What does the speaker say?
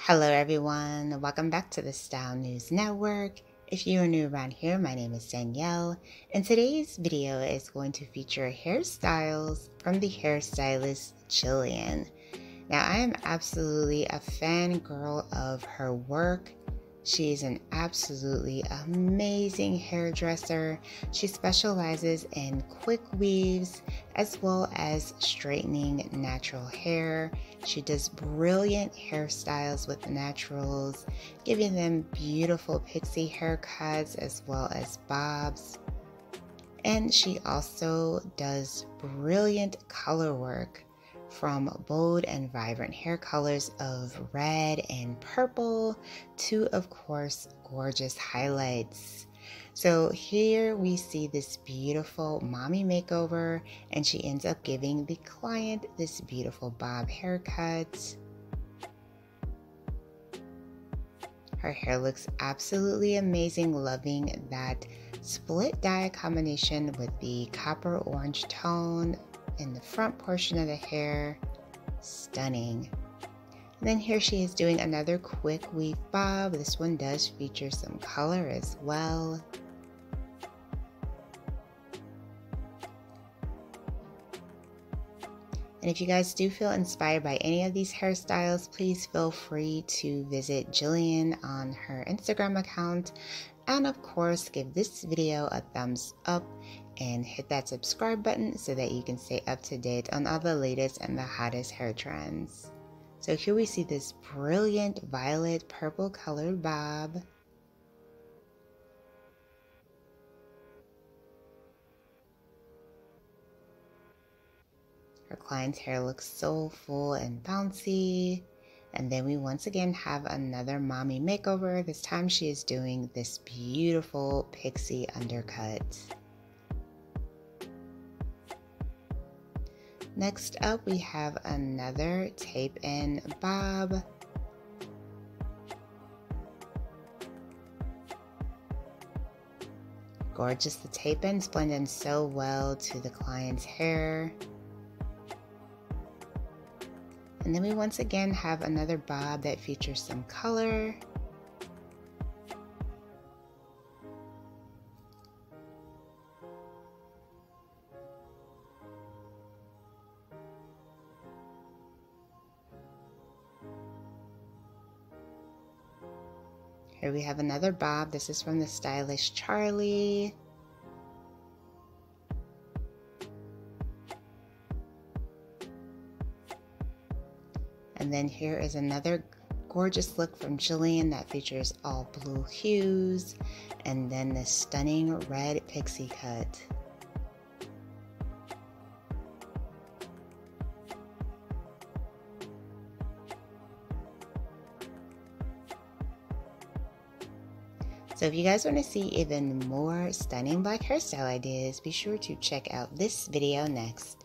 Hello, everyone. Welcome back to the Style News Network. If you are new around here, my name is Danielle, and today's video is going to feature hairstyles from the hairstylist Jillian. Now, I am absolutely a fangirl of her work She's an absolutely amazing hairdresser. She specializes in quick weaves as well as straightening natural hair. She does brilliant hairstyles with naturals, giving them beautiful pixie haircuts as well as bobs. And she also does brilliant color work from bold and vibrant hair colors of red and purple to, of course, gorgeous highlights. So here we see this beautiful mommy makeover, and she ends up giving the client this beautiful bob haircut. Her hair looks absolutely amazing, loving that split dye combination with the copper orange tone in the front portion of the hair. Stunning. And then here she is doing another quick weave bob. This one does feature some color as well. And if you guys do feel inspired by any of these hairstyles, please feel free to visit Jillian on her Instagram account. And of course, give this video a thumbs up and hit that subscribe button so that you can stay up to date on all the latest and the hottest hair trends. So here we see this brilliant violet purple colored bob. Her client's hair looks so full and bouncy. And then we once again have another mommy makeover. This time she is doing this beautiful pixie undercut. Next up, we have another tape in bob. Gorgeous, the tape ins blend in so well to the client's hair. And then we once again have another bob that features some color. Here we have another bob. This is from the stylish Charlie. And then here is another gorgeous look from Jillian that features all blue hues and then this stunning red pixie cut. So if you guys want to see even more stunning black hairstyle ideas, be sure to check out this video next.